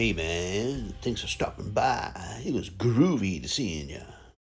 Hey man, thanks for stopping by. It was groovy to seeing you.